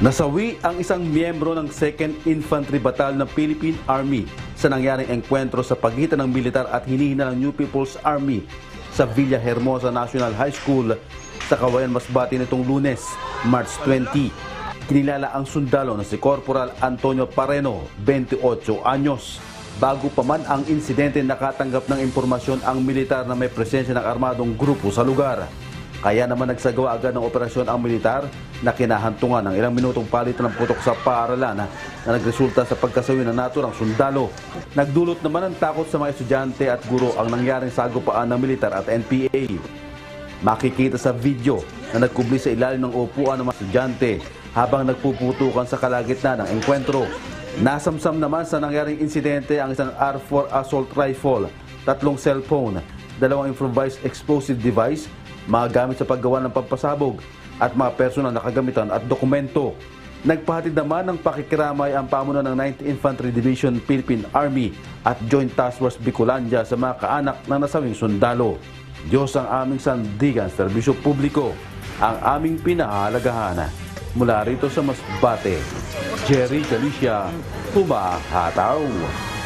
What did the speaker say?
Nasawi ang isang miyembro ng 2nd Infantry Battalion ng Philippine Army sa nangyaring engkwentro sa pagitan ng militar at hinihina ng New People's Army sa Villa Hermosa National High School sa Kawayan Masbate nitong lunes, March 20. Kinilala ang sundalo na si Corporal Antonio Pareno, 28 anyos. Bago pa man ang insidente, nakatanggap ng impormasyon ang militar na may presensya ng armadong grupo sa lugar. Kaya naman nagsagawa agad ng operasyon ang militar na kinahantungan ng ilang minutong palitan ng putok sa paaralan na, na nagresulta sa pagkasawi ng naturang sundalo. Nagdulot naman ng takot sa mga estudyante at guro ang nangyaring sagupaan ng militar at NPA. Makikita sa video na nagkubli sa ilalim ng upuan ng mga estudyante habang nagpuputukan sa kalagitnaan ng engkwentro. Nasamsam naman sa nangyaring insidente ang isang R4 assault rifle, tatlong cellphone, dalawang improvised explosive device, mga gamit sa paggawa ng pampasabog at mga personal na kagamitan at dokumento. Nagpahatid naman ng pakikiramay ang pamuno ng 9th Infantry Division Philippine Army at Joint Task Force Bicolandia sa mga kaanak ng nasawing sundalo. Diyos ang aming sandigan, serbisyo publiko, ang aming pinahalagahan. Mula rito sa Masbate, Jerry Galicia, Humahataw.